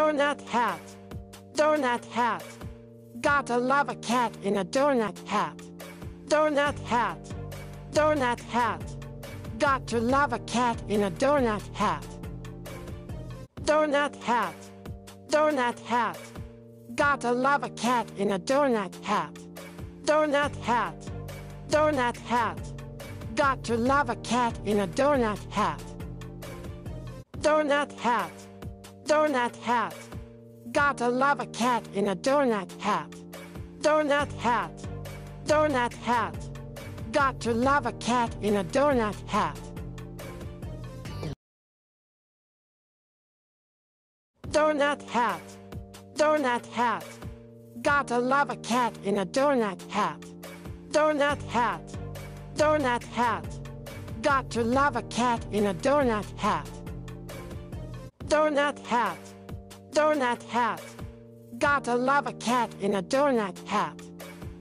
Donut hat. Donut hat. Gotta love a cat in a donut hat. Donut hat. Donut hat. Got to love a cat in a donut hat. Donut hat. Donut hat. Gotta love a cat in a donut hat. Donut hat. Donut hat. Got to love a cat in a donut hat. Donut hat. Donut hat. Gotta love a cat in a donut hat. Donut hat. Donut hat. Got to love a cat in a donut hat. Donut hat. Donut hat. Gotta love a cat in a donut hat. Donut hat. Donut hat. Got to love a cat in a donut hat. Donut hat. Donut hat. Gotta love a cat in a donut hat.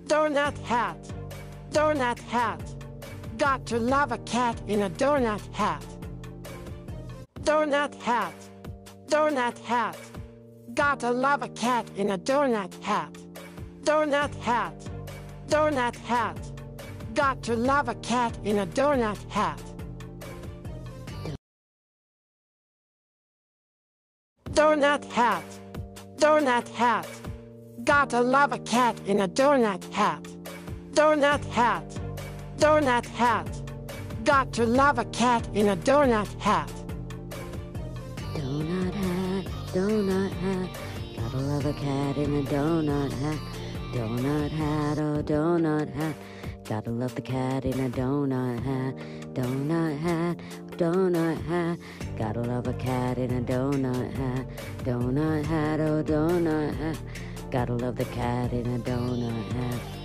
Donut hat. Donut hat. Got to love a cat in a donut hat. Donut hat. Donut hat. Gotta love a cat in a donut hat. Donut hat. Donut hat. Got to love a cat in a donut hat. Donut hat. Donut hat. Gotta love a cat in a donut hat. Donut hat. Donut hat. Got to love a cat in a donut hat. Donut hat, donut hat. Gotta love a cat in a donut hat. Donut hat, oh donut hat. Gotta love the cat in a donut hat. Donut hat, donut hat. Gotta love a cat in a donut hat. Donut hat, oh donut hat. Gotta love the cat in a donut hat.